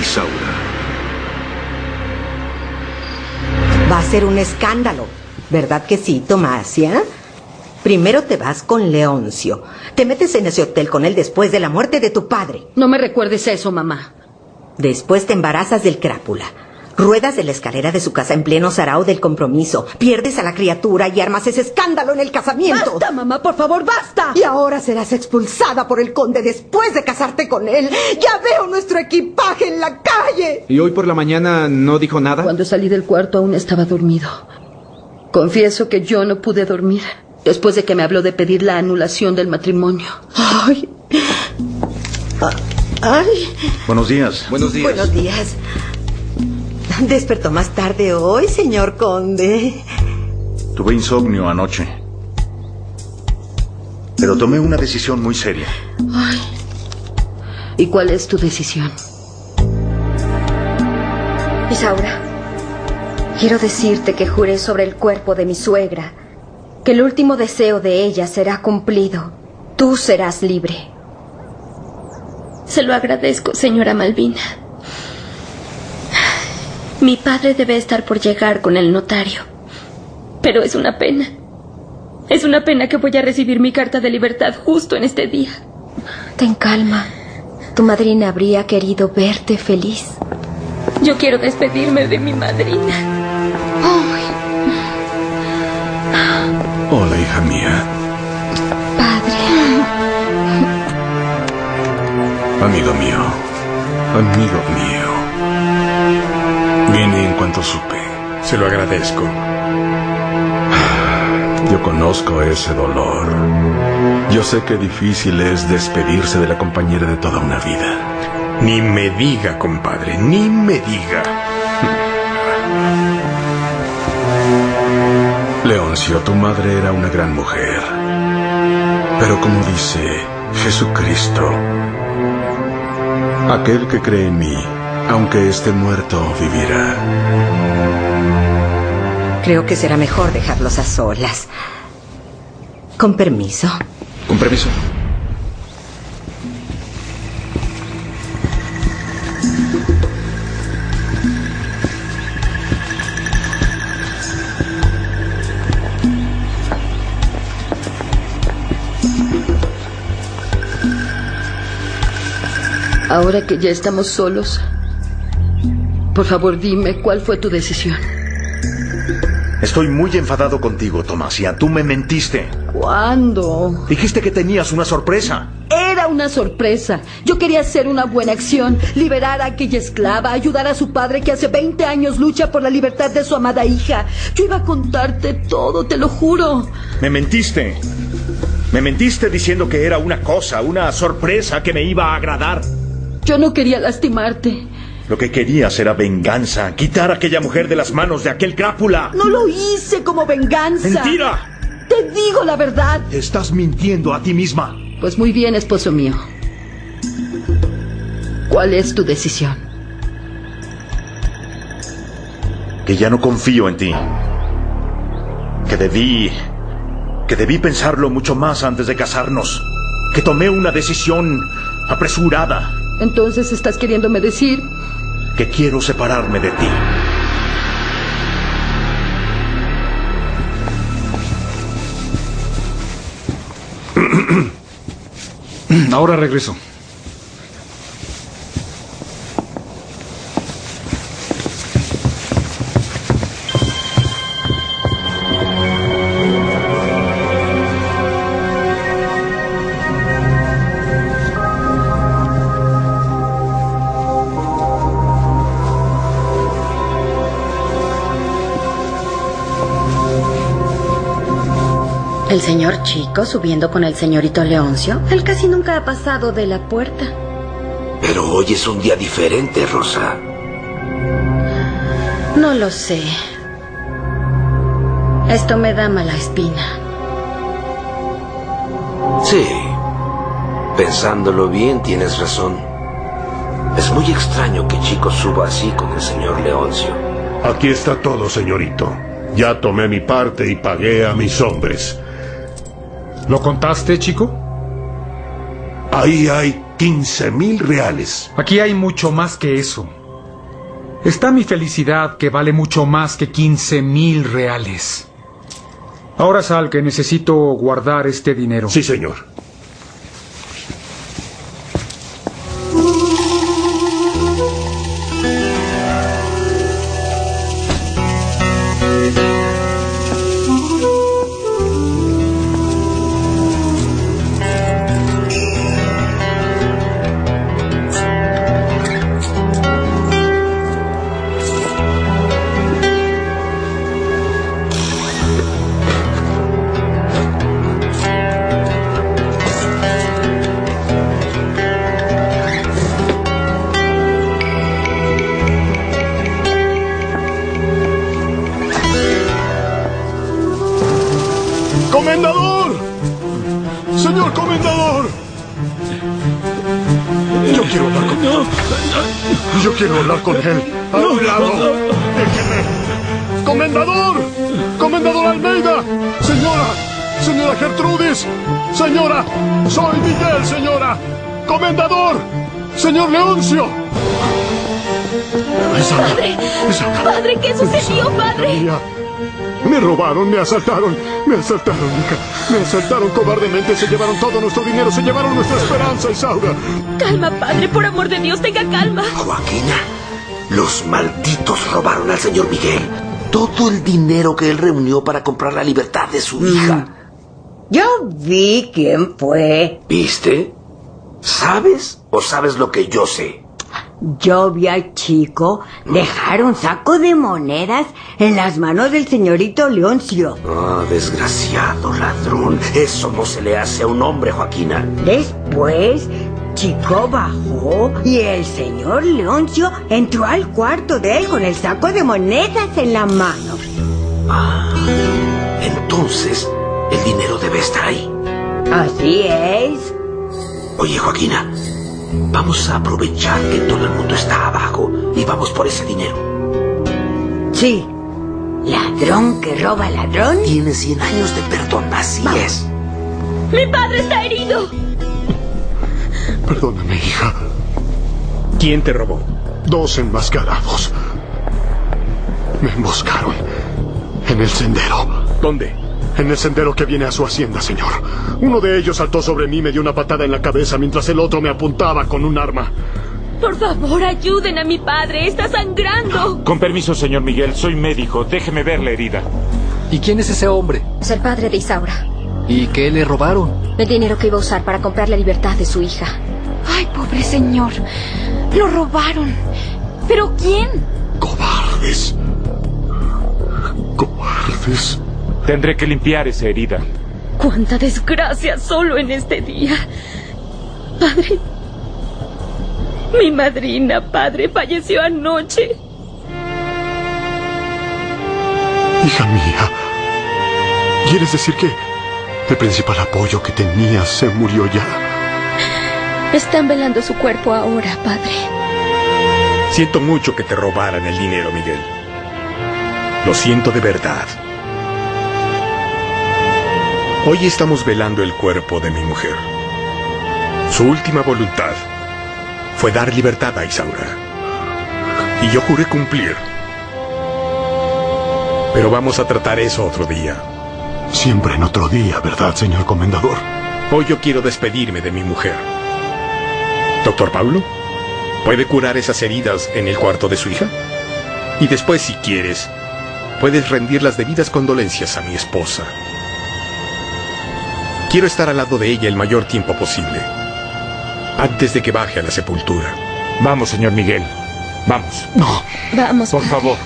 Isaura. Va a ser un escándalo. ¿Verdad que sí, Tomasia? Primero te vas con Leoncio. Te metes en ese hotel con él después de la muerte de tu padre. No me recuerdes eso, mamá. Después te embarazas del crápula. Ruedas de la escalera de su casa en pleno sarao del compromiso. Pierdes a la criatura y armas ese escándalo en el casamiento. ¡Basta, mamá! ¡Por favor, basta! Y ahora serás expulsada por el conde después de casarte con él. Ya veo nuestro equipaje en la calle. ¿Y hoy por la mañana no dijo nada? Cuando salí del cuarto aún estaba dormido. Confieso que yo no pude dormir después de que me habló de pedir la anulación del matrimonio. Ay. Ay. Buenos días. Buenos días. Buenos días. Despertó más tarde hoy, señor conde. Tuve insomnio anoche. Pero tomé una decisión muy seria. Ay. ¿Y cuál es tu decisión? Isaura, quiero decirte que juré sobre el cuerpo de mi suegra que el último deseo de ella será cumplido. Tú serás libre. Se lo agradezco, señora Malvina. Mi padre debe estar por llegar con el notario. Pero es una pena. Es una pena que voy a recibir mi carta de libertad justo en este día. Ten calma. Tu madrina habría querido verte feliz. Yo quiero despedirme de mi madrina. Hola, hija mía. padre. Amigo mío. Amigo mío. Cuanto supe. Se lo agradezco. Yo conozco ese dolor. Yo sé qué difícil es despedirse de la compañera de toda una vida. Ni me diga, compadre, ni me diga. Leoncio, tu madre era una gran mujer. Pero como dice Jesucristo, aquel que cree en mí, aunque esté muerto, vivirá. Creo que será mejor dejarlos a solas. Con permiso. Con permiso. Ahora que ya estamos solos, por favor dime cuál fue tu decisión. Estoy muy enfadado contigo, Tomasia. Tú me mentiste. ¿Cuándo? Dijiste que tenías una sorpresa. Era una sorpresa. Yo quería hacer una buena acción, liberar a aquella esclava, ayudar a su padre que hace 20 años lucha por la libertad de su amada hija. Yo iba a contarte todo, te lo juro. Me mentiste. Me mentiste diciendo que era una cosa, una sorpresa que me iba a agradar. Yo no quería lastimarte. Lo que querías era venganza, quitar a aquella mujer de las manos de aquel crápula. No lo hice como venganza. ¡Mentira! Te digo la verdad. Estás mintiendo a ti misma. Pues muy bien, esposo mío. ¿Cuál es tu decisión? Que ya no confío en ti. Que debí... Que debí pensarlo mucho más antes de casarnos. Que tomé una decisión apresurada. Entonces estás queriéndome decir Que quiero separarme de ti. Ahora regreso. El señor Chico subiendo con el señorito Leoncio. Él casi nunca ha pasado de la puerta. Pero hoy es un día diferente, Rosa. No lo sé. Esto me da mala espina. Sí. Pensándolo bien, tienes razón. Es muy extraño que Chico suba así con el señor Leoncio. Aquí está todo, señorito. Ya tomé mi parte y pagué a mis hombres. ¿Lo contaste, chico? Ahí hay 15 mil reales. Aquí hay mucho más que eso. Está mi felicidad que vale mucho más que 15 mil reales. Ahora sal que necesito guardar este dinero. Sí, señor. ¡Señora Gertrudis! ¡Señora! ¡Soy Miguel, señora! ¡Comendador! ¡Señor Leoncio! Isaura, Padre, padre, ¿qué sucedió, padre? Mía. Me robaron, me asaltaron, me asaltaron, hija. Me asaltaron cobardemente, se llevaron todo nuestro dinero, se llevaron nuestra esperanza, Isaura. Calma, padre, por amor de Dios, tenga calma. Joaquina, los malditos robaron al señor Miguel todo el dinero que él reunió para comprar la libertad de su hija. Yo vi quién fue. ¿Viste? ¿Sabes o sabes lo que yo sé? Yo vi al chico dejar un saco de monedas en las manos del señorito Leoncio. Ah, desgraciado ladrón. Eso no se le hace a un hombre, Joaquina. Después, Chico bajó y el señor Leoncio entró al cuarto de él con el saco de monedas en la mano. Ah, entonces el dinero debe estar ahí. Así es. Oye, Joaquina, vamos a aprovechar que todo el mundo está abajo y vamos por ese dinero. Sí. Ladrón que roba ladrón. Tiene 100 años de perdón, así es. Mi padre está herido. Perdóname, hija. ¿Quién te robó? Dos enmascarados. Me emboscaron. En el sendero. ¿Dónde? En el sendero que viene a su hacienda, señor. Uno de ellos saltó sobre mí y me dio una patada en la cabeza mientras el otro me apuntaba con un arma. Por favor, ayuden a mi padre. Está sangrando. Con permiso, señor Miguel, soy médico. Déjeme ver la herida. ¿Y quién es ese hombre? Es el padre de Isaura. ¿Y qué le robaron? El dinero que iba a usar para comprar la libertad de su hija. Ay, pobre señor. Lo robaron. ¿Pero quién? Cobardes. Cobardes. Tendré que limpiar esa herida. ¡Cuánta desgracia solo en este día! Padre. Mi madrina, padre, falleció anoche. Hija mía. ¿Quieres decir que el principal apoyo que tenías se murió ya? Están velando su cuerpo ahora, padre. Siento mucho que te robaran el dinero, Miguel. Lo siento de verdad. Hoy estamos velando el cuerpo de mi mujer. Su última voluntad fue dar libertad a Isaura. Y yo juré cumplir. Pero vamos a tratar eso otro día. Siempre en otro día, ¿verdad, señor comendador? Hoy yo quiero despedirme de mi mujer. Doctor Pablo, ¿puede curar esas heridas en el cuarto de su hija? Y después, si quieres, puedes rendir las debidas condolencias a mi esposa. Quiero estar al lado de ella el mayor tiempo posible, antes de que baje a la sepultura. Vamos, señor Miguel. Vamos. No. Vamos. Por padre. favor,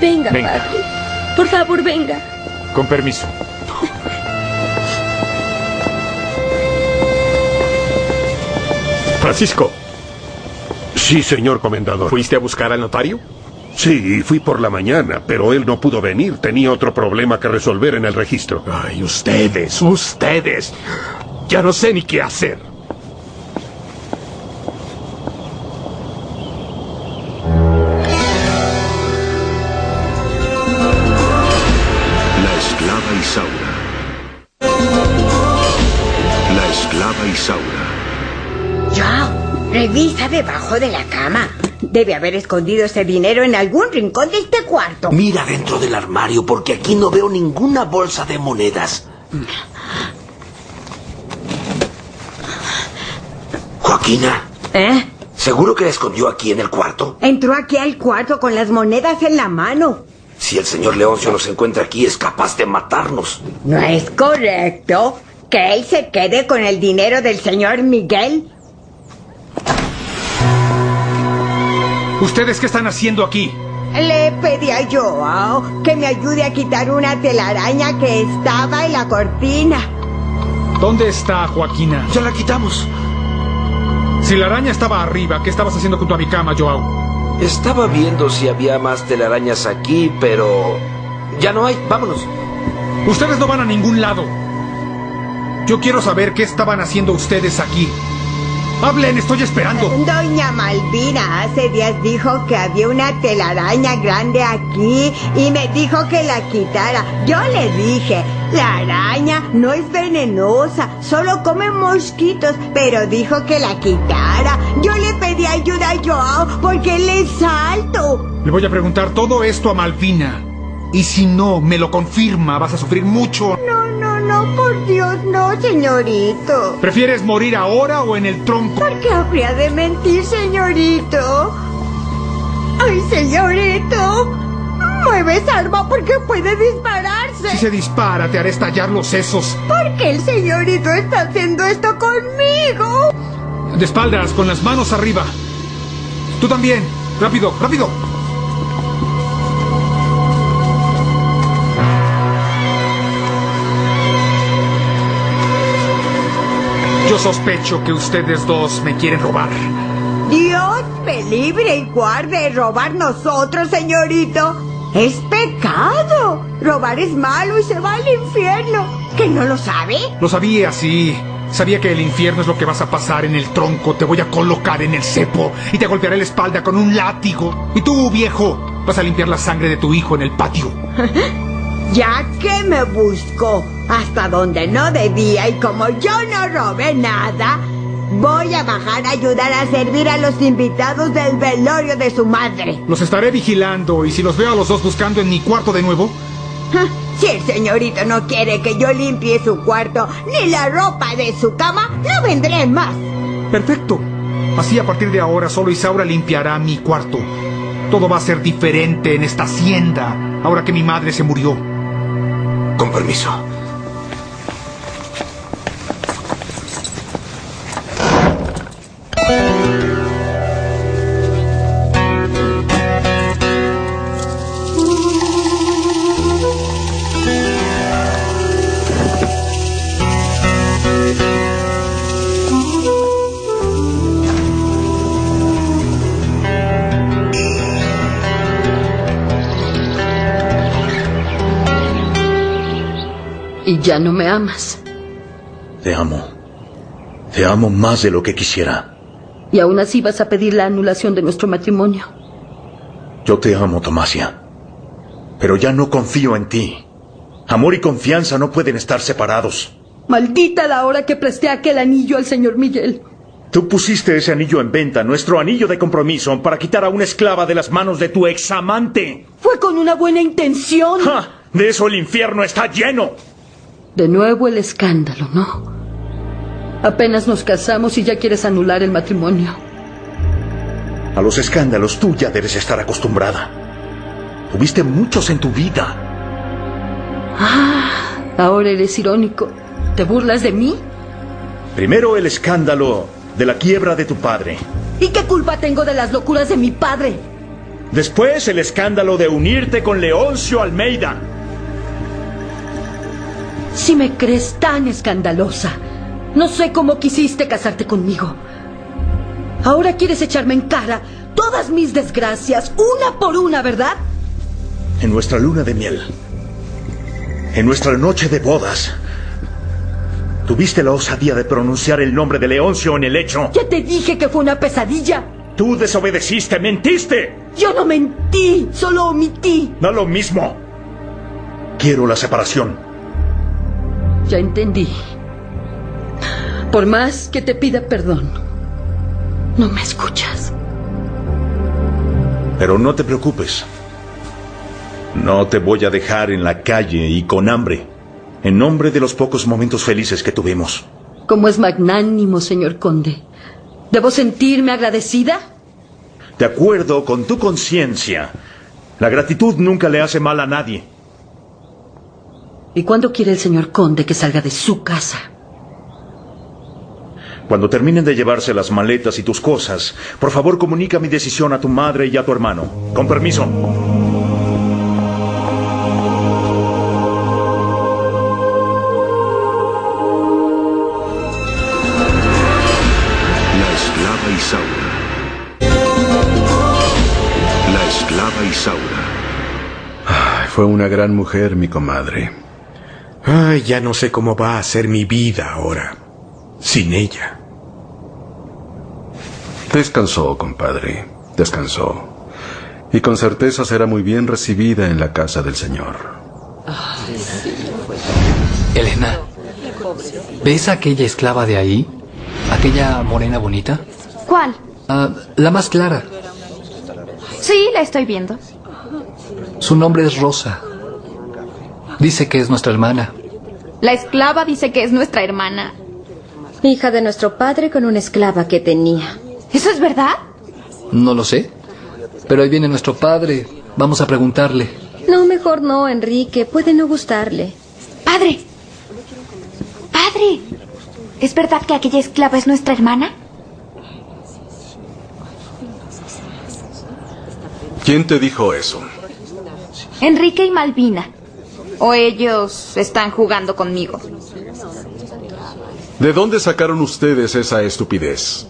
Venga, Venga. padre. Por favor, venga. con permiso. Francisco, Sí, señor comendador. ¿fuiste a buscar al notario? Sí, fui por la mañana, pero él no pudo venir. Tenía otro problema que resolver en el registro. Ay, ustedes, ustedes. Ya no sé ni qué hacer. La esclava Isaura. La esclava Isaura. Revisa debajo de la cama. Debe haber escondido ese dinero en algún rincón de este cuarto. Mira dentro del armario porque aquí no veo ninguna bolsa de monedas. Joaquina. ¿Eh? ¿Seguro que la escondió aquí en el cuarto? Entró aquí al cuarto con las monedas en la mano. Si el señor Leoncio nos encuentra aquí, es capaz de matarnos. ¿No es correcto que él se quede con el dinero del señor Miguel? ¿Ustedes qué están haciendo aquí? Le pedí a Joao que me ayude a quitar una telaraña que estaba en la cortina. ¿Dónde está Joaquina? Ya la quitamos. Si la araña estaba arriba, ¿qué estabas haciendo junto a mi cama, Joao? Estaba viendo si había más telarañas aquí, pero... Ya no hay. Vámonos. Ustedes no van a ningún lado. Yo quiero saber qué estaban haciendo ustedes aquí. Hablen, estoy esperando. Doña Malvina hace días dijo que había una telaraña grande aquí y me dijo que la quitara. Yo le dije, la araña no es venenosa, solo come mosquitos, pero dijo que la quitara. Yo le pedí ayuda a Joao porque él es alto. Le voy a preguntar todo esto a Malvina. Y si no me lo confirma, vas a sufrir mucho. No, no, por Dios, no, señorito. ¿Prefieres morir ahora o en el tronco? ¿Por qué habría de mentir, señorito? Ay, señorito. Mueve esa arma porque puede dispararse. Si se dispara, te haré estallar los sesos. ¿Por qué el señorito está haciendo esto conmigo? De espaldas, con las manos arriba. Tú también. Rápido, rápido. Yo sospecho que ustedes dos me quieren robar. Dios me libre y guarde robar nosotros, señorito. Es pecado. Robar es malo y se va al infierno. ¿Que no lo sabe? Lo sabía, sí. Sabía que el infierno es lo que vas a pasar en el tronco. Te voy a colocar en el cepo y te golpearé la espalda con un látigo. Y tú, viejo, vas a limpiar la sangre de tu hijo en el patio. ya que me buscó hasta donde no debía y como yo no robé nada, voy a bajar a ayudar a servir a los invitados del velorio de su madre. Los estaré vigilando y si los veo a los dos buscando en mi cuarto de nuevo. Si el señorito no quiere que yo limpie su cuarto ni la ropa de su cama, no vendré más. Perfecto. Así a partir de ahora solo Isaura limpiará mi cuarto. Todo va a ser diferente en esta hacienda ahora que mi madre se murió. Con permiso. Ya no me amas. Te amo. Te amo más de lo que quisiera. Y aún así vas a pedir la anulación de nuestro matrimonio. Yo te amo, Tomasia. Pero ya no confío en ti. Amor y confianza no pueden estar separados. Maldita la hora que presté aquel anillo al señor Miguel. Tú pusiste ese anillo en venta, nuestro anillo de compromiso, para quitar a una esclava de las manos de tu examante. Fue con una buena intención. ¡Ja! De eso el infierno está lleno. De nuevo el escándalo, ¿no? Apenas nos casamos y ya quieres anular el matrimonio. A los escándalos tú ya debes estar acostumbrada. Tuviste muchos en tu vida. Ah, ahora eres irónico. ¿Te burlas de mí? Primero el escándalo de la quiebra de tu padre. ¿Y qué culpa tengo de las locuras de mi padre? Después el escándalo de unirte con Leoncio Almeida. Si me crees tan escandalosa, no sé cómo quisiste casarte conmigo. Ahora quieres echarme en cara todas mis desgracias, una por una, ¿verdad? En nuestra luna de miel, en nuestra noche de bodas, tuviste la osadía de pronunciar el nombre de Leoncio en el hecho. Ya te dije que fue una pesadilla. Tú desobedeciste, mentiste. Yo no mentí, solo omití. No lo mismo. Quiero la separación. Ya entendí. Por más que te pida perdón, No me escuchas. Pero no te preocupes. No te voy a dejar en la calle y con hambre, en nombre de los pocos momentos felices que tuvimos. Como es magnánimo, señor conde. ¿Debo sentirme agradecida? De acuerdo con tu conciencia, la gratitud nunca le hace mal a nadie. ¿Y cuándo quiere el señor conde que salga de su casa? Cuando terminen de llevarse las maletas y tus cosas, por favor comunica mi decisión a tu madre y a tu hermano. Con permiso. La esclava Isaura. La esclava Isaura. Ay, fue una gran mujer, mi comadre. Ay, ya no sé cómo va a ser mi vida ahora. Sin ella. Descansó, compadre. Descansó. Y con certeza será muy bien recibida en la casa del Señor. Elena, ¿ves a aquella esclava de ahí? ¿Aquella morena bonita? ¿Cuál? Ah, la más clara. Sí, la estoy viendo. Su nombre es Rosa. Dice que es nuestra hermana. La esclava dice que es nuestra hermana. Hija de nuestro padre con una esclava que tenía. ¿Eso es verdad? No lo sé. Pero ahí viene nuestro padre. Vamos a preguntarle. No, mejor no, Enrique. Puede no gustarle. Padre. Padre. ¿Es verdad que aquella esclava es nuestra hermana? ¿Quién te dijo eso? Enrique y Malvina. O ellos están jugando conmigo. ¿De dónde sacaron ustedes esa estupidez?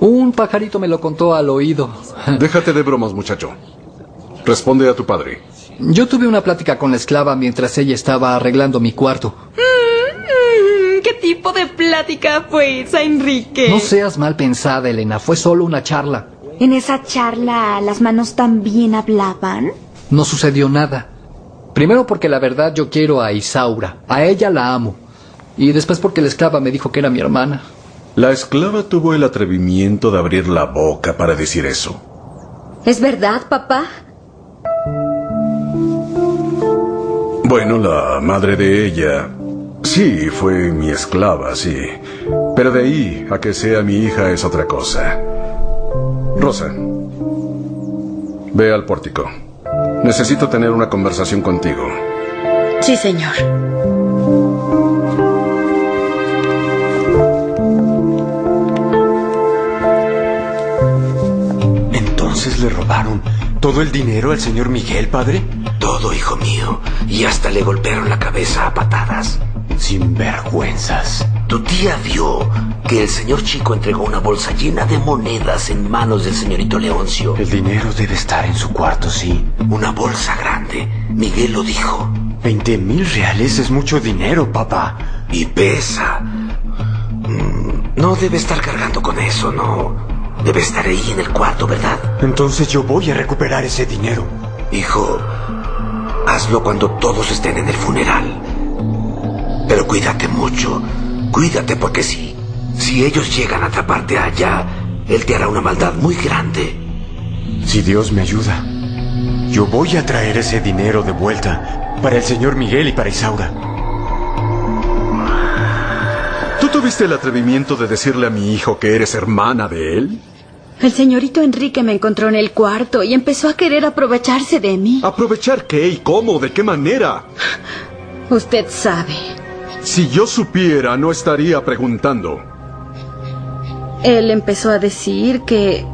Un pajarito me lo contó al oído. Déjate de bromas, muchacho. Responde a tu padre. Yo tuve una plática con la esclava mientras ella estaba arreglando mi cuarto. Mm, ¿Qué tipo de plática fue esa, Enrique? No seas mal pensada, Elena. Fue solo una charla. ¿En esa charla las manos también hablaban? No sucedió nada. Primero porque la verdad yo quiero a Isaura. A ella la amo. Y después porque la esclava me dijo que era mi hermana. La esclava tuvo el atrevimiento de abrir la boca para decir eso. ¿Es verdad, papá? Bueno, la madre de ella... Sí, fue mi esclava, sí. Pero de ahí a que sea mi hija es otra cosa. Rosa, ve al pórtico. Necesito tener una conversación contigo. Sí, señor. Entonces le robaron todo el dinero al señor Miguel, padre. Todo, hijo mío. Y hasta le golpearon la cabeza a patadas. Sin vergüenzas. Tu tía vio que el señor Chico entregó una bolsa llena de monedas en manos del señorito Leoncio. El dinero debe estar en su cuarto, sí. Una bolsa grande. Miguel lo dijo. Veinte mil reales es mucho dinero, papá. Y pesa. Mm, No debe estar cargando con eso, no. Debe estar ahí en el cuarto, ¿verdad? Entonces yo voy a recuperar ese dinero. Hijo, hazlo cuando todos estén en el funeral. Pero cuídate mucho. Cuídate porque si, si ellos llegan a atraparte allá, él te hará una maldad muy grande. Si Dios me ayuda, yo voy a traer ese dinero de vuelta para el señor Miguel y para Isaura. ¿Tú tuviste el atrevimiento de decirle a mi hijo que eres hermana de él? El señorito Enrique me encontró en el cuarto y empezó a querer aprovecharse de mí. ¿Aprovechar qué y cómo? ¿De qué manera? Usted sabe. Si yo supiera, no estaría preguntando. Él empezó a decir que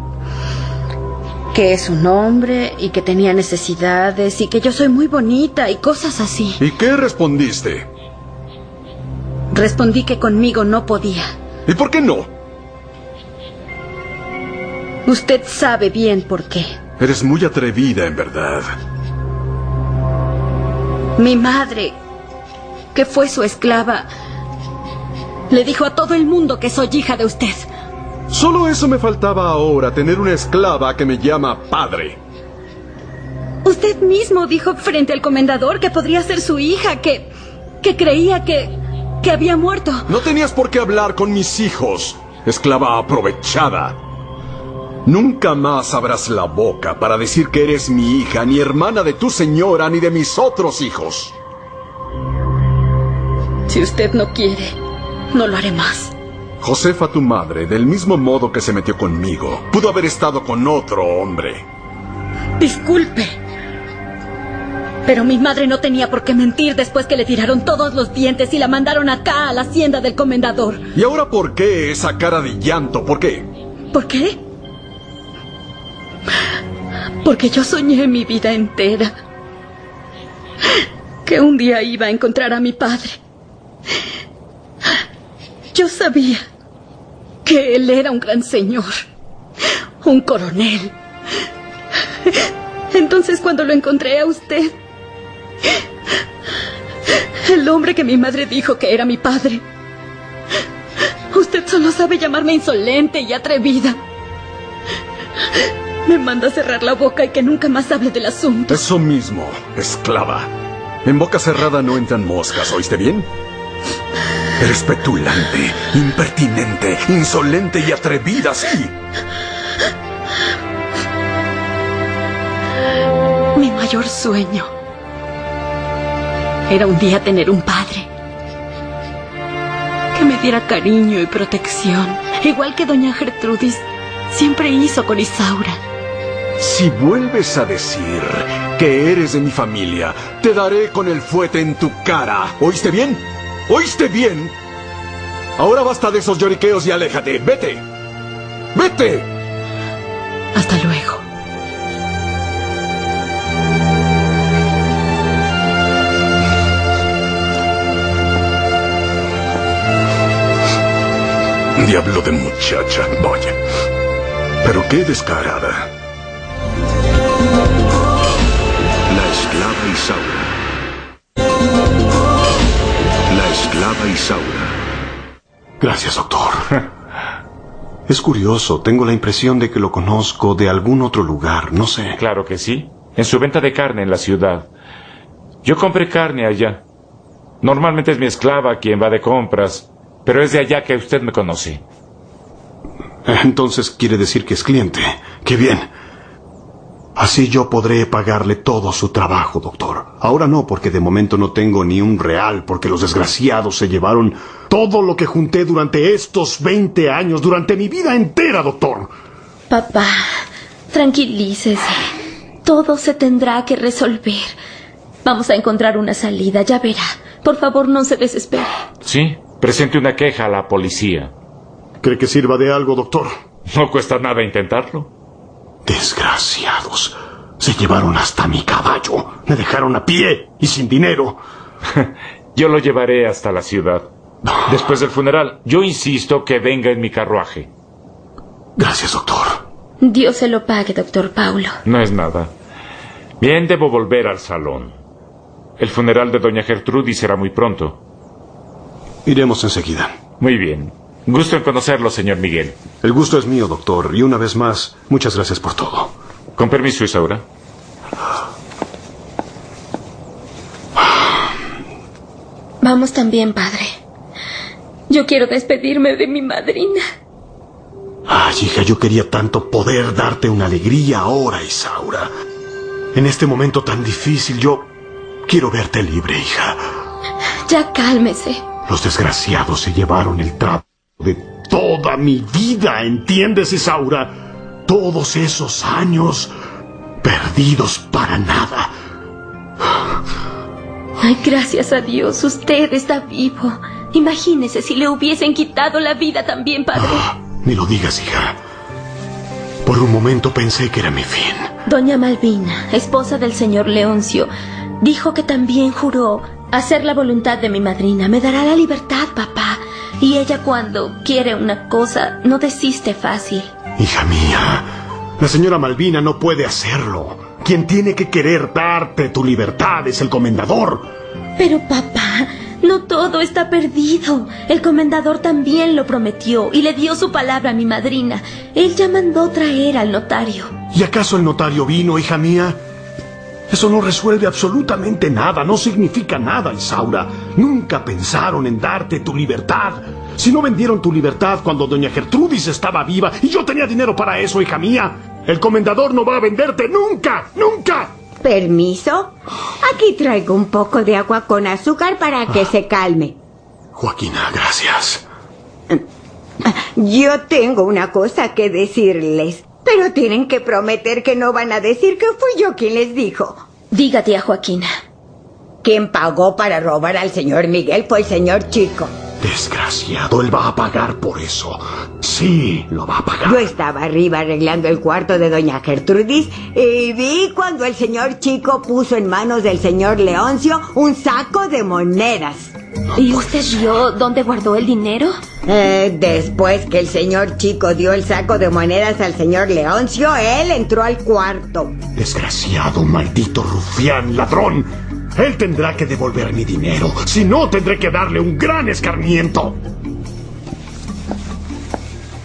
que es un hombre y que tenía necesidades y que yo soy muy bonita y cosas así. ¿Y qué respondiste? Respondí que conmigo no podía. ¿Y por qué no? Usted sabe bien por qué. Eres muy atrevida, en verdad. Mi madre, que fue su esclava, le dijo a todo el mundo que soy hija de usted. Solo eso me faltaba ahora, tener una esclava que me llama padre. Usted mismo dijo frente al comendador que podría ser su hija, que que creía que que había muerto. No tenías por qué hablar con mis hijos, esclava aprovechada. Nunca más abras la boca para decir que eres mi hija, ni hermana de tu señora, ni de mis otros hijos. Si usted no quiere, no lo haré más. Josefa, tu madre, del mismo modo que se metió conmigo, pudo haber estado con otro hombre. Disculpe. Pero mi madre no tenía por qué mentir después que le tiraron todos los dientes y la mandaron acá a la hacienda del comendador. ¿Y ahora por qué esa cara de llanto? ¿Por qué? ¿Por qué? Porque yo soñé mi vida entera que un día iba a encontrar a mi padre. Yo sabía que él era un gran señor, un coronel. Entonces cuando lo encontré a usted, el hombre que mi madre dijo que era mi padre, usted solo sabe llamarme insolente y atrevida. Me manda a cerrar la boca y que nunca más hable del asunto. Eso mismo, esclava. En boca cerrada no entran moscas, ¿oíste bien? Eres petulante, impertinente, insolente y atrevida, sí. Mi mayor sueño era un día tener un padre que me diera cariño y protección, igual que doña Gertrudis siempre hizo con Isaura. Si vuelves a decir que eres de mi familia, te daré con el fuete en tu cara. ¿Oíste bien? ¿Oíste bien? Ahora basta de esos lloriqueos y aléjate. Vete. Vete. Hasta luego. Diablo de muchacha, vaya. Pero qué descarada. La esclava Isaura. Isaura. Gracias, doctor. Es curioso, tengo la impresión de que lo conozco de algún otro lugar, no sé. Claro que sí. En su venta de carne en la ciudad. Yo compré carne allá. Normalmente es mi esclava quien va de compras, pero es de allá que usted me conoce. Entonces quiere decir que es cliente. Qué bien. Así yo podré pagarle todo su trabajo, doctor. Ahora no, porque de momento no tengo ni un real, porque los desgraciados se llevaron todo lo que junté durante estos 20 años, durante mi vida entera, doctor. Papá, tranquilícese. Todo se tendrá que resolver. Vamos a encontrar una salida, ya verá. Por favor, no se desespere. Sí, presente una queja a la policía. ¿Cree que sirva de algo, doctor? No cuesta nada intentarlo. Desgraciados. Se llevaron hasta mi caballo. Me dejaron a pie y sin dinero. Yo lo llevaré hasta la ciudad. Después del funeral, yo insisto que venga en mi carruaje. Gracias, doctor. Dios se lo pague, doctor Paulo. No es nada. Bien, debo volver al salón. El funeral de doña Gertrudis será muy pronto. Iremos enseguida. Muy bien. Gusto en conocerlo, señor Miguel. El gusto es mío, doctor, y una vez más, muchas gracias por todo. Con permiso, Isaura. Vamos también, padre. Yo quiero despedirme de mi madrina. Ay, hija, yo quería tanto poder darte una alegría ahora, Isaura. En este momento tan difícil, yo quiero verte libre, hija. Ya cálmese. Los desgraciados se llevaron el trapo de toda mi vida, ¿entiendes, Isaura? Todos esos años perdidos para nada. Ay, gracias a Dios, usted está vivo. Imagínese si le hubiesen quitado la vida también, padre. Ni lo digas, hija. Por un momento pensé que era mi fin. Doña Malvina, esposa del señor Leoncio, dijo que también juró hacer la voluntad de mi madrina. Me dará la libertad, papá. Y ella cuando quiere una cosa no desiste fácil. Hija mía, la señora Malvina no puede hacerlo. Quien tiene que querer darte tu libertad es el comendador. Pero papá, no todo está perdido. El comendador también lo prometió y le dio su palabra a mi madrina. Él ya mandó traer al notario. ¿Y acaso el notario vino, hija mía? Eso no resuelve absolutamente nada, no significa nada, Isaura. Nunca pensaron en darte tu libertad. Si no vendieron tu libertad cuando doña Gertrudis estaba viva y yo tenía dinero para eso, hija mía, el comendador no va a venderte nunca, nunca. ¿Permiso? Aquí traigo un poco de agua con azúcar para que se calme. Joaquina, gracias. Yo tengo una cosa que decirles, pero tienen que prometer que no van a decir que fui yo quien les dijo. Diga, tía Joaquina. Quien pagó para robar al señor Miguel fue el señor Chico. Desgraciado, él va a pagar por eso. Sí, lo va a pagar. Yo estaba arriba arreglando el cuarto de doña Gertrudis y vi cuando el señor Chico puso en manos del señor Leoncio un saco de monedas. ¿Y usted vio dónde guardó el dinero? Eh, después que el señor Chico dio el saco de monedas al señor Leoncio, él entró al cuarto. Desgraciado, maldito rufián, ladrón. Él tendrá que devolver mi dinero. Si no, tendré que darle un gran escarmiento.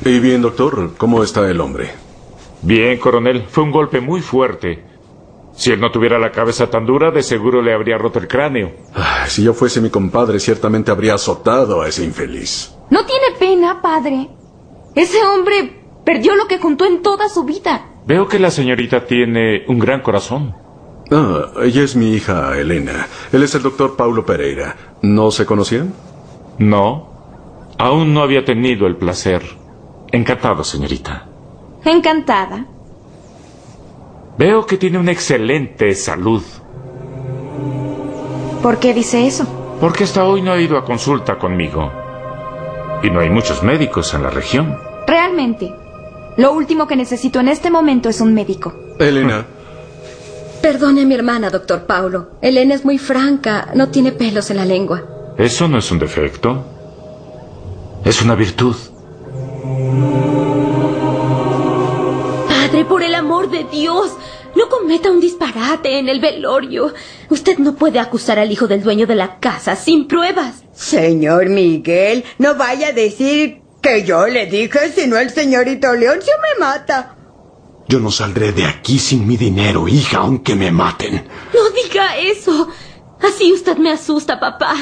Y bien, doctor, ¿cómo está el hombre? Bien, coronel. Fue un golpe muy fuerte. Si él no tuviera la cabeza tan dura, de seguro le habría roto el cráneo. Ah, si yo fuese mi compadre, ciertamente habría azotado a ese infeliz. No tiene pena, padre. Ese hombre perdió lo que juntó en toda su vida. Veo que la señorita tiene un gran corazón. Ah, ella es mi hija, Elena. Él es el doctor Paulo Pereira. ¿No se conocían? No. Aún no había tenido el placer. Encantado, señorita. Encantada. Veo que tiene una excelente salud. ¿Por qué dice eso? Porque hasta hoy no ha ido a consulta conmigo. Y no hay muchos médicos en la región. Realmente. Lo último que necesito en este momento es un médico. Elena. Perdone a mi hermana, doctor Paulo. Elena es muy franca, no tiene pelos en la lengua. Eso no es un defecto. Es una virtud. Padre, por el amor de Dios, no cometa un disparate en el velorio. Usted no puede acusar al hijo del dueño de la casa sin pruebas. Señor Miguel, no vaya a decir que yo le dije, si no el señorito Leoncio me mata. Yo no saldré de aquí sin mi dinero, hija, aunque me maten. No diga eso. Así usted me asusta, papá.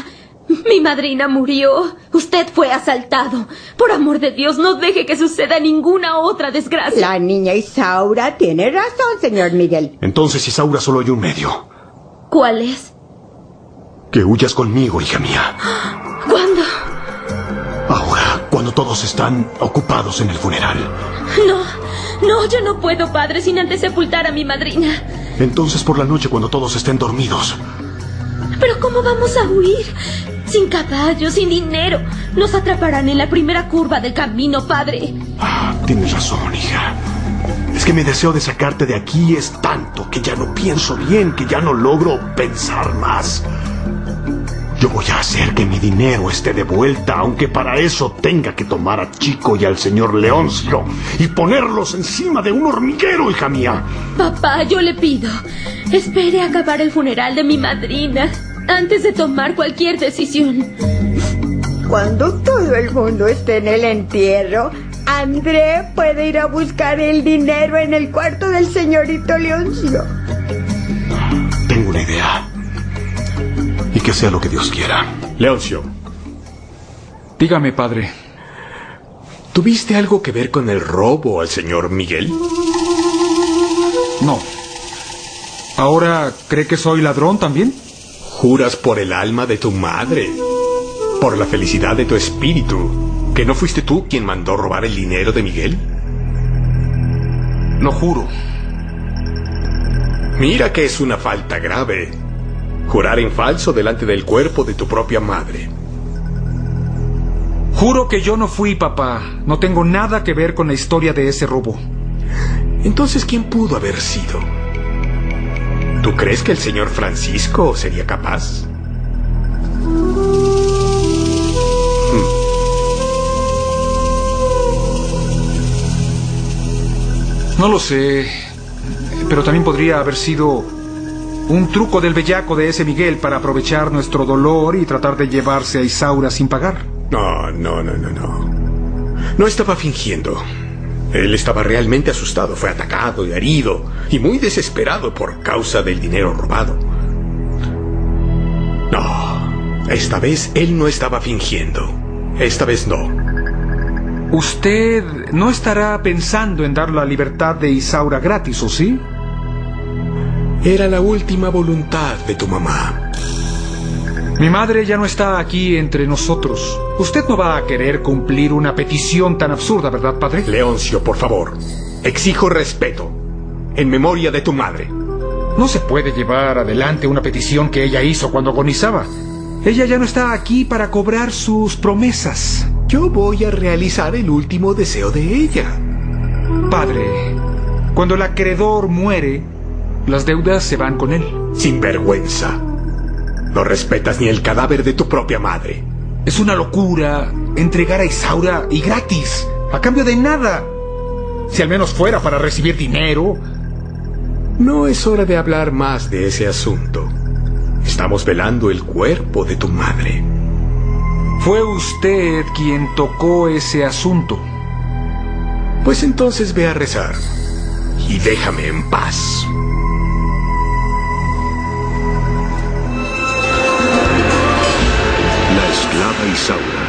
Mi madrina murió. Usted fue asaltado. Por amor de Dios, no deje que suceda ninguna otra desgracia. La niña Isaura tiene razón, señor Miguel. Entonces, Isaura, solo hay un medio. ¿Cuál es? Que huyas conmigo, hija mía. ¿Cuándo? Ahora, cuando todos están ocupados en el funeral. No, no, yo no puedo, padre, sin antes sepultar a mi madrina. Entonces, por la noche, cuando todos estén dormidos. Pero ¿cómo vamos a huir? Sin caballos, sin dinero. Nos atraparán en la primera curva del camino, padre. Ah, tienes razón, hija. Es que mi deseo de sacarte de aquí es tanto que ya no pienso bien, que ya no logro pensar más. Yo voy a hacer que mi dinero esté de vuelta, aunque para eso tenga que tomar a Chico y al señor Leoncio y ponerlos encima de un hormiguero, hija mía. Papá, yo le pido, espere a acabar el funeral de mi madrina antes de tomar cualquier decisión. Cuando todo el mundo esté en el entierro, André puede ir a buscar el dinero en el cuarto del señorito Leoncio. Tengo una idea. Que sea lo que Dios quiera. Leoncio, Dígame, padre. ¿tuviste algo que ver con el robo al señor Miguel? No. ¿Ahora cree que soy ladrón también? ¿Juras por el alma de tu madre? ¿Por la felicidad de tu espíritu? ¿Que no fuiste tú quien mandó robar el dinero de Miguel? Lo juro. Mira que es una falta grave. Jurar en falso delante del cuerpo de tu propia madre. Juro que yo no fui, papá. No tengo nada que ver con la historia de ese robo. Entonces, ¿quién pudo haber sido? ¿Tú crees que el señor Francisco sería capaz? No lo sé. Pero también podría haber sido un truco del bellaco de ese Miguel para aprovechar nuestro dolor y tratar de llevarse a Isaura sin pagar. No, no, no, no, no. No estaba fingiendo. Él estaba realmente asustado, fue atacado y herido y muy desesperado por causa del dinero robado. No, Esta vez él no estaba fingiendo. Esta vez no. Usted no estará pensando en dar la libertad de Isaura gratis, ¿o sí? Era la última voluntad de tu mamá. Mi madre ya no está aquí entre nosotros. Usted no va a querer cumplir una petición tan absurda, ¿verdad, padre? Leoncio, por favor. Exijo respeto. En memoria de tu madre. No se puede llevar adelante una petición que ella hizo cuando agonizaba. Ella ya no está aquí para cobrar sus promesas. Yo voy a realizar el último deseo de ella. Padre, cuando el acreedor muere, las deudas se van con él. Sin vergüenza. No respetas ni el cadáver de tu propia madre. Es una locura entregar a Isaura y gratis, a cambio de nada. Si al menos fuera para recibir dinero. No es hora de hablar más de ese asunto. Estamos velando el cuerpo de tu madre. Fue usted quien tocó ese asunto. Pues entonces ve a rezar. Y déjame en paz. Isaura.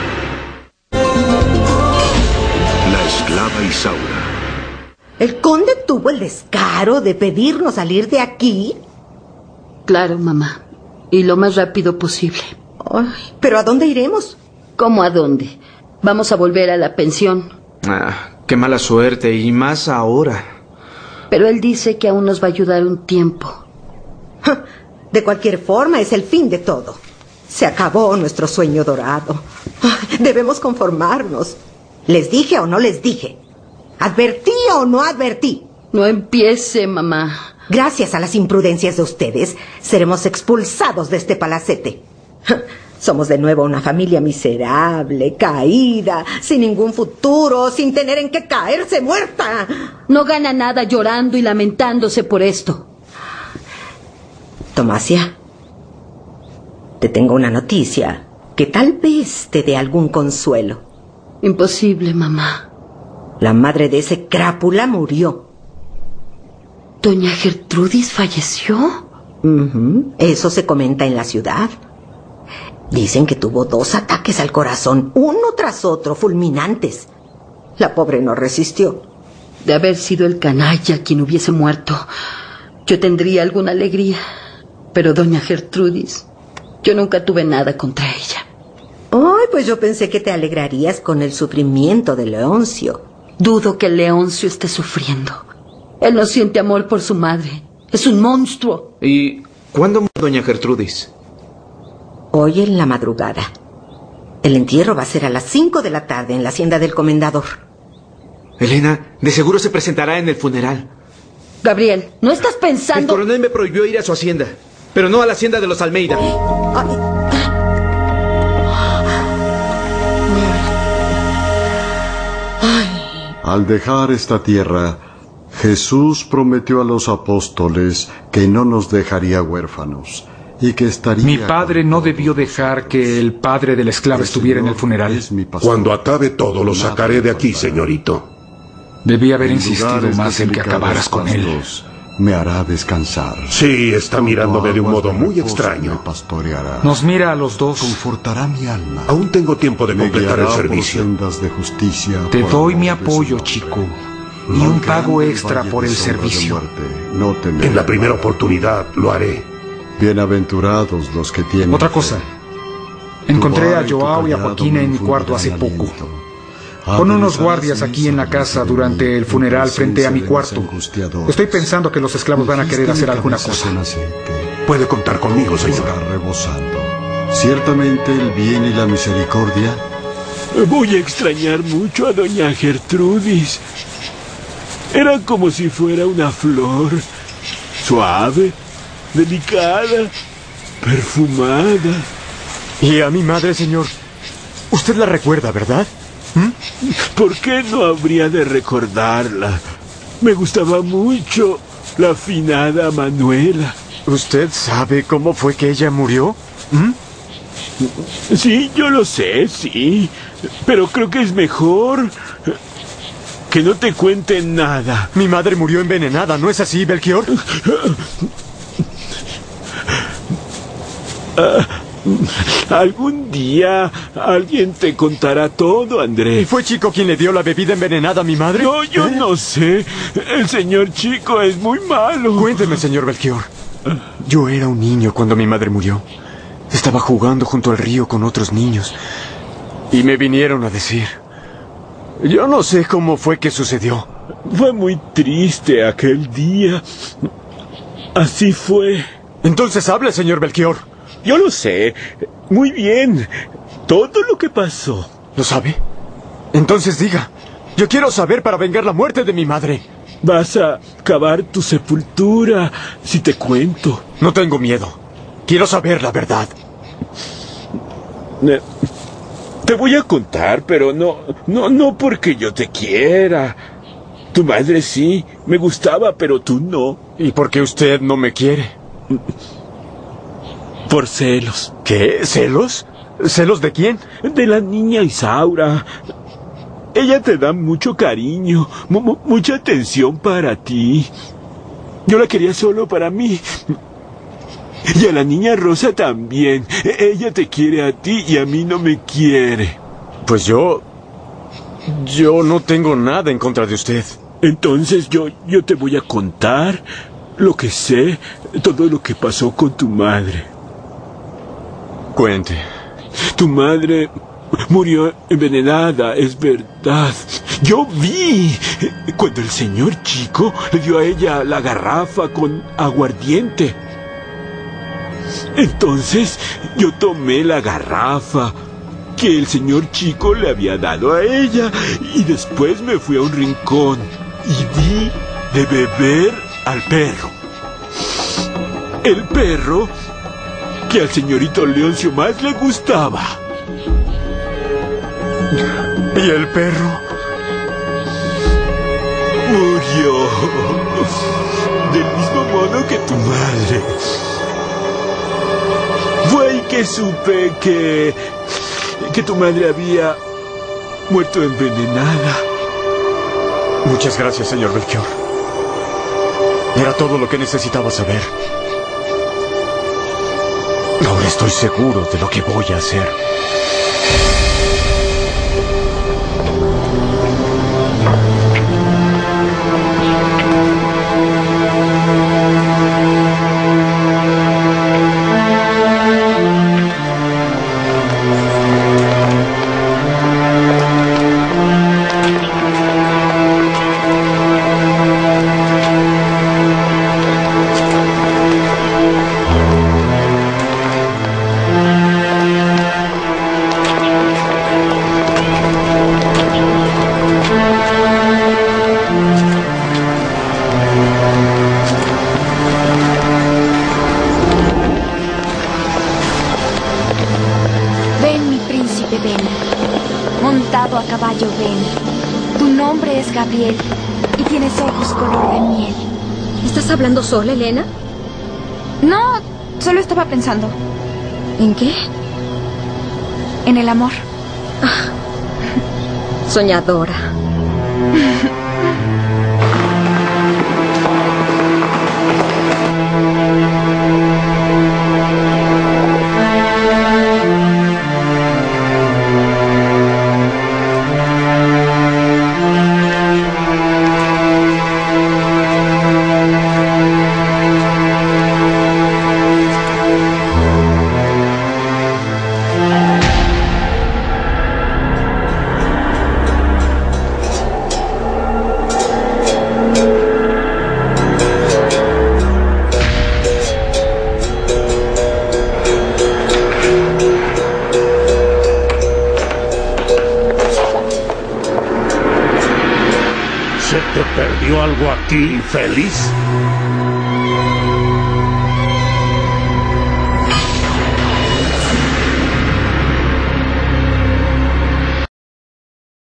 La esclava Isaura. ¿El conde tuvo el descaro de pedirnos salir de aquí? Claro, mamá. Y lo más rápido posible. Ay, ¿Pero a dónde iremos? ¿Cómo a dónde? Vamos a volver a la pensión. Ah, qué mala suerte, y más ahora. Pero él dice que aún nos va a ayudar un tiempo. De cualquier forma, es el fin de todo. Se acabó nuestro sueño dorado. Debemos conformarnos. ¿Les dije o no les dije? ¿Advertí o no advertí? No empiece, mamá. Gracias a las imprudencias de ustedes, seremos expulsados de este palacete. Somos de nuevo una familia miserable, caída, sin ningún futuro, sin tener en qué caerse muerta. No gana nada llorando y lamentándose por esto. Tomasia, te tengo una noticia que tal vez te dé algún consuelo. Imposible, mamá. La madre de ese crápula murió. ¿Doña Gertrudis falleció? Eso se comenta en la ciudad. Dicen que tuvo dos ataques al corazón, uno tras otro, fulminantes. La pobre no resistió. De haber sido el canalla quien hubiese muerto, yo tendría alguna alegría. Pero doña Gertrudis, yo nunca tuve nada contra ella. Ay, pues yo pensé que te alegrarías con el sufrimiento de Leoncio. Dudo que Leoncio esté sufriendo. Él no siente amor por su madre. Es un monstruo. ¿Y cuándo murió doña Gertrudis? Hoy en la madrugada. El entierro va a ser a las cinco de la tarde en la hacienda del comendador. Elena, de seguro se presentará en el funeral. Gabriel, ¿no estás El pensando... coronel me prohibió ir a su hacienda, pero no a la hacienda de los Almeida. Al dejar esta tierra, Jesús prometió a los apóstoles que no nos dejaría huérfanos y que estaría... Mi padre no debió dejar que el padre de la esclava estuviera en el funeral. Cuando acabe todo, lo sacaré de aquí, señorito. Debí haber insistido más en que acabaras con él. Me hará descansar. Sí, está mirándome de un modo muy extraño. me pastoreará. Nos mira a los dos. Confortará mi alma. Aún tengo tiempo de Me completar el servicio. sendas de justicia. Te doy mi apoyo, chico. Y un pago extra por el servicio. muerte, no temeré En la primera oportunidad lo haré. Bienaventurados los que tienen. Otra cosa. Encontré a Joao y a me en mi cuarto hace aliento. poco. Pon unos Aderezarás guardias aquí en la casa durante el funeral frente a mi cuarto. Estoy pensando que los esclavos van a querer hacer alguna cosa. con. Puede contar conmigo, señor. Rebosando. Ciertamente el bien y la misericordia Voy a extrañar mucho a doña Gertrudis. Era como si fuera una flor, suave, delicada, perfumada. Y a mi madre, señor. Usted la recuerda, ¿verdad? ¿Por qué no habría de recordarla? Me gustaba mucho la afinada Manuela. ¿Usted sabe cómo fue que ella murió? Sí, yo lo sé, sí. Pero creo que es mejor que no te cuenten nada. Mi madre murió envenenada, ¿no es así, Belchior? Ah, Algún día alguien te contará todo, Andrés. ¿Y fue Chico quien le dio la bebida envenenada a mi madre? No, yo ¿Eh? no sé. El señor Chico es muy malo. Cuénteme, señor Belchior. Yo era un niño cuando mi madre murió. Estaba jugando junto al río con otros niños. Y me vinieron a decir. Yo no sé cómo fue que sucedió. Fue muy triste aquel día. Así fue. Entonces hable, señor Belchior. Yo lo sé. Muy bien. Todo lo que pasó. ¿Lo sabe? Entonces diga. Yo quiero saber para vengar la muerte de mi madre. Vas a cavar tu sepultura si te cuento. No tengo miedo. Quiero saber la verdad. Eh, Te voy a contar, pero no, no, no porque yo te quiera. Tu madre sí, me gustaba, pero tú no. ¿Y por qué usted no me quiere? Por celos. ¿Qué? ¿Celos? ¿Celos de quién? De la niña Isaura. Ella te da mucho cariño, mu- mu- mucha atención para ti. Yo la quería solo para mí. Y a la niña Rosa también. E- Ella te quiere a ti y a mí no me quiere. Pues yo... Yo no tengo nada en contra de usted. Entonces yo, yo te voy a contar lo que sé, todo lo que pasó con tu madre. Cuente. Tu madre murió envenenada, es verdad. Yo vi cuando el señor chico le dio a ella la garrafa con aguardiente. Entonces yo tomé la garrafa que el señor chico le había dado a ella y después me fui a un rincón y di de beber al perro. El perro que al señorito Leoncio más le gustaba. ¿Y el perro? Murió. Del mismo modo que tu madre. Fue ahí que supe que... que tu madre había muerto envenenada. Muchas gracias, señor Belchior. Era todo lo que necesitaba saber. Estoy seguro de lo que voy a hacer. Y tienes ojos color de miel. ¿Estás hablando sola, Elena? No, solo estaba pensando. ¿En qué? En el amor. Soñadora. ¿Se te